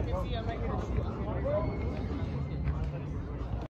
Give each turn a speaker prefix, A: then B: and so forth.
A: can see, I'm not gonna shoot.